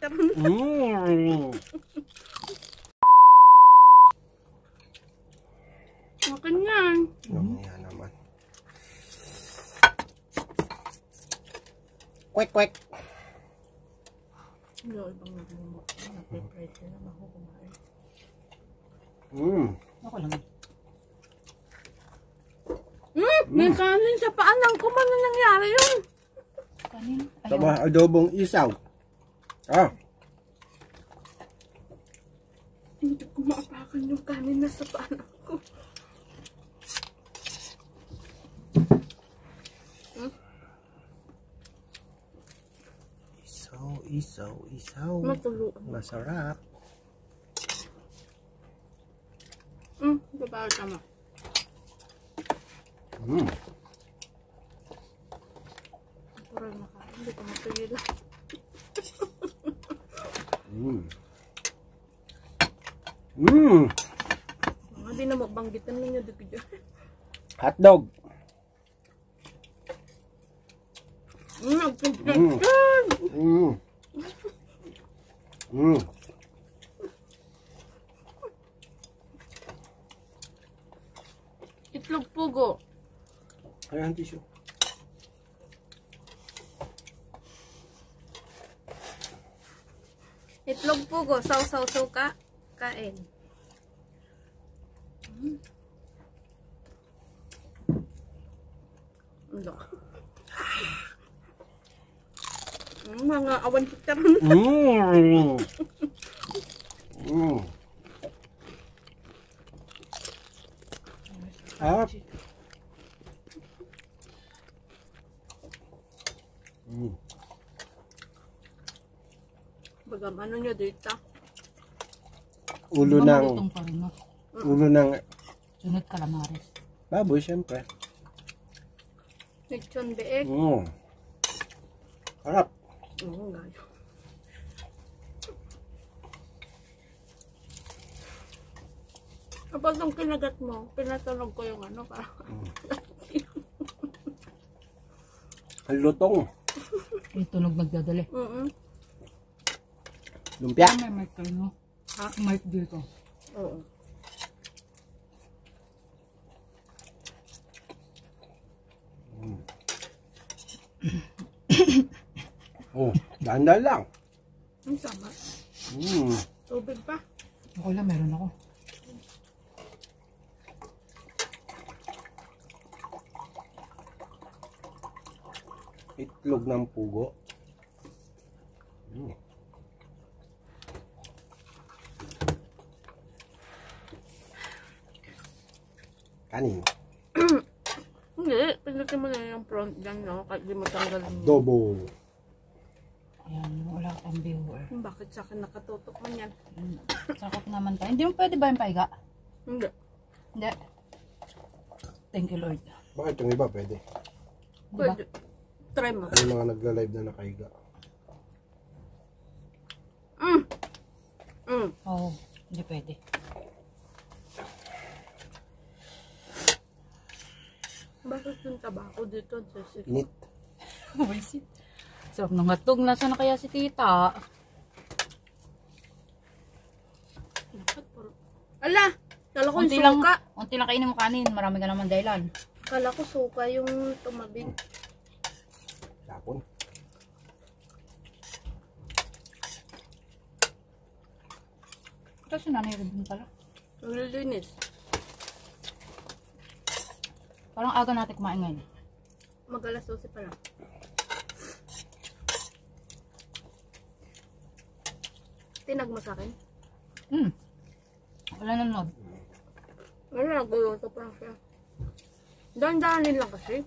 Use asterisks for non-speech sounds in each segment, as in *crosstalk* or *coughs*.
Mm. Akin yan. Mamaya naman. Kwek, kwek. Ibang nagmumok. Nagpe-pride sila. Ako kumain. Mm. Ako lang. Hmm, may kanin sa paalang ko. Ano nangyari yun? Kanin. Tama, adobong isaw. Ah, Hindi ko maapakan yung kanin na sa paalang ko. isaw, isaw, isaw. Matuluan. Masarap. Hmm, babaw tama. Mm. Puro makain. Hindi ko mapigilan. Mm. Mm. Mga di na mabanggitan ninyo dito dyan. Hotdog. Mm. yan. Mm. Mm. Itlog pugo. Ayan, tissue. Itlog pugo. Saw, saw, saw ka. Kain. Hmm. Ano? Mm, mga awan chicharon. Mm. Mm. Ah. Ano nyo dito? Ulo ng Mamalutong pa rin, no? ulo ng Sunod calamares. baboy, syempre. Lechon beek. Mm. Harap. Oo, gayo. Kapag nung kinagat mo, pinatunog ko yung ano, parang Ang lutong. Yung tunog nagdadali. mm Lumpia. Ah, may mic kayo, no? Ha? Mic dito. Oo. *coughs* Oh, dahan-dahan lang. Ang sama. Mm. Tubig pa. Ako lang, meron ako. Itlog ng pugo. Mm. Kanin. *coughs* Hindi, pindutin mo na yung front dyan, no? Kahit di mo tanggalin mo. Dobo. Ayan, wala kang viewer. Hmm, Bakit sa akin nakatutok man yan? Mm, Sakot naman tayo. Hindi mo pwede ba yung pahiga? Hindi. Hindi. Thank you, Lord. Bakit yung iba pwede? Diba? Pwede. Try mo. Ano yung mga nagla-live na nakahiga? Mm. Mm. Oo, oh, hindi pwede. Bakit yung tabako dito? Init. *laughs* Wisit. Sarap ng hatog. Nasaan na kaya si tita? Ala! Kala ko yung Unti lang, suka. unti lang kainin mo kanin. Marami ka naman dahilan. Kala ko suka yung tumabing. Tapon. Kasi nanay rin pala. Naglilinis. Parang aga natin kumain ngayon. Mag-alas 12 pa lang. Tinag mo sa akin? Hmm. Wala nanonood. Wala, naguluto pa lang siya. Dahan-dahanin lang kasi.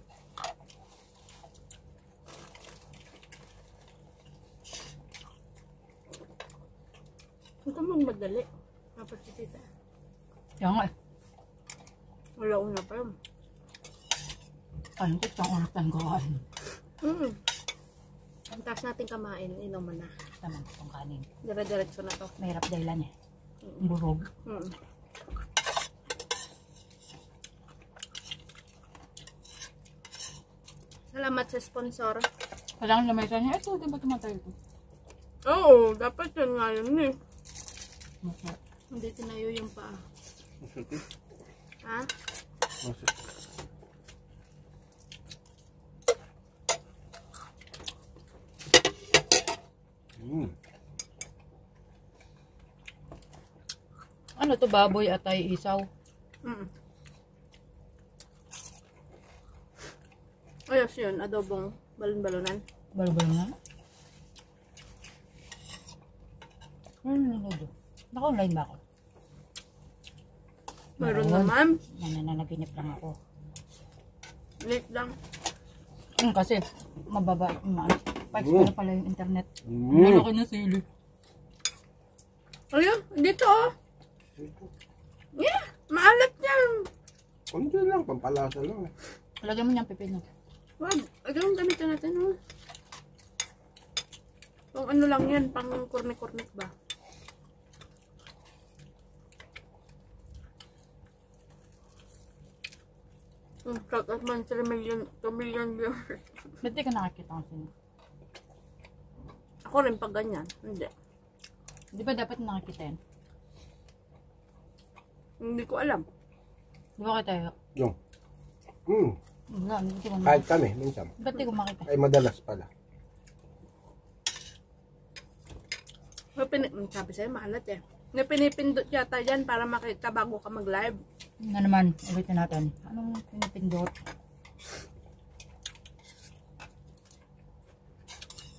Huwag ka magmadali. Dapat si tita. Kaya nga eh. Wala una pa yun. Ano ko itong oras tayong gawain. Mm. Ang taas natin kamain, inuman na. Naman itong kanin. Dire-diretso na to. Mahirap dahilan eh. Burog. Mm. Salamat sa sponsor. Kailangan lamesa niya. Ito, di ba tumatay ito? Oo, dapat yun nga yun eh. Masarap. Hindi tinayo yung paa. *laughs* Ha? Masarap. Mm. Ano to, baboy, atay, isaw? Mm. Ayos yun, adobong balon-balonan. Balo-balo na. Ano nanonood? Naka-online ba ako? Meron naman. Nananaginip lang ako. Late lang. Hmm, kasi mababa, ma Pikes Mm. pala pala yung internet. Mm. Malaki na sili. Ayun, dito oh. Yeah, maalat yan. Konti lang, pampalasa lang. Lagyan mo niyang pipino. Wag, agawang gamitin natin oh. Pang ano lang yan, pang kurnik-kurnik ba? Hmm, shout out man 3 million, 2 million viewers. Ba't di ka nakakita ng sino? Ako rin pag ganyan. Hindi. Di ba dapat nakakita yan? Hindi ko alam. Di ba kita? Yung. Mm. Wala, hindi ko Kahit makita. kami, minsan. Ba't di ko makita? Ay, madalas pala. May pini hmm, sabi sa'yo, maalat eh. May pinipindot yata yan para makita bago ka mag-live. Na naman, ulitin natin. Anong pinipindot?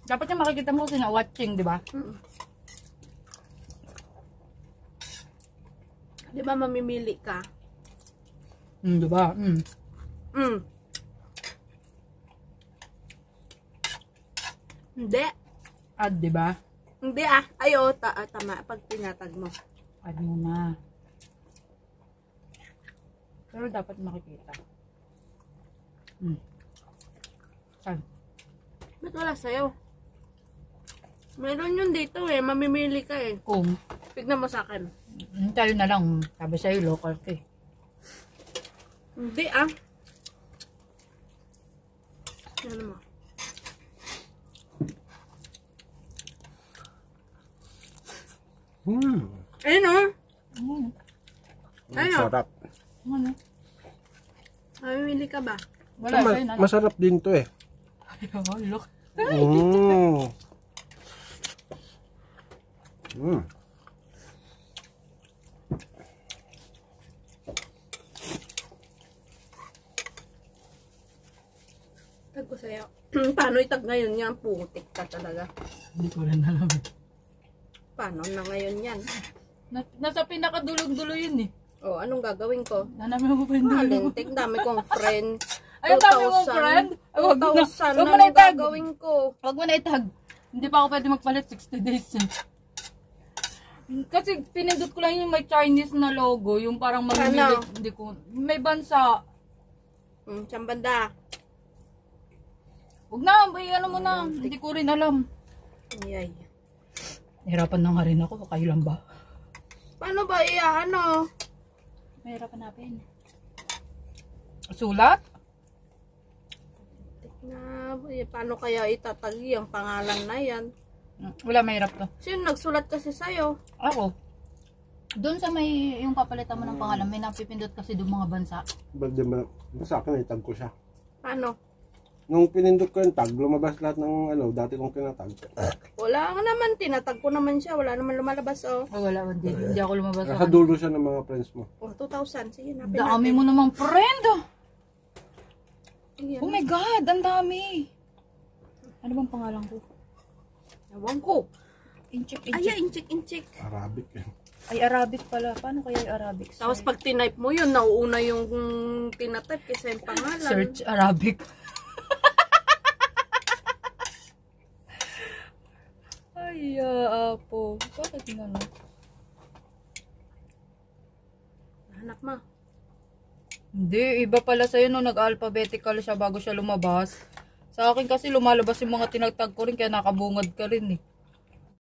Dapat yung makikita mo kasi na-watching, di ba? Mm. Di ba mamimili ka? Hmm, di ba? Hmm. Mm. Hindi. Add, di ba? Hindi ah. Ayo, ta ah, tama. Pag tinatag mo. Add mo na. Pero dapat makikita. Hmm. Saan? Ba't wala sa'yo? Meron yun dito eh. Mamimili ka eh. Kung, Tignan mo sa akin. Tayo na lang. Sabi sa'yo, local ka eh. Hindi ah. Ano mo? Mm. Ayun oh. Hmm. Ang Ano? sarap. Ano? Mamimili ka ba? Wala, Ma- sa'yo na lang. masarap din to eh. Ay, look. Mm. *laughs* Mm. Tag ko sa'yo. *clears throat* Paano itag ngayon yan? Putik ka talaga. Hindi ko rin alam. Paano na ngayon yan? Na, nasa pinakadulong-dulo yun eh. O, anong gagawin ko? Nanami mo pa yung dulo. Malintik, dami kong friend. Ay, ang dami mong friend. Ay, wag na. 2,000 Wag mo na na itag. gagawin ko. Huwag mo na itag. Hindi pa ako pwede magpalit 60 days eh. Kasi pinindot ko lang yung may Chinese na logo, yung parang mamimili, Ano? hindi ko, may bansa. Hmm, siyang banda. Huwag na, may ano mo na, hindi ko rin alam. Ayay. Nahirapan na nga rin ako, kayo lang ba? Paano ba iya, ano? Mahirapan natin. Sulat? Na, eh, paano kaya itatagi ang pangalan na yan? Mm, Wala, mahirap to. Sino nagsulat kasi sa'yo? Ako. Doon sa may, yung papalitan mo ng pangalan, may napipindot kasi doon mga bansa. Ba't di ba, sa akin ay tag ko siya. Paano? Nung pinindot ko yung tag, lumabas lahat ng ano, dati kong kinatag. Wala nga naman, tinatag ko naman siya. Wala naman lumalabas, oh. Oh, wala, hindi, hindi ako lumabas sa Nakadulo siya ng mga friends mo. Oh, 2,000. Sige, napin Dami natin. mo namang friend! Ayan. Oh my God, ang dami! Ano bang pangalan ko? Ewan ko. Inchik, Ay, inchik. inchik, inchik. Arabic eh. Ay, Arabic pala. Paano kaya yung Arabic? Tapos pag tinype mo yun, nauuna yung tinatype kasi yung pangalan. Search Arabic. Ay, ah, apo. Bakit nga Anak mo. Hindi, iba pala sa'yo nung nag-alphabetical siya bago siya lumabas. Sa akin kasi lumalabas yung mga tinagtag ko rin kaya nakabungad ka rin eh.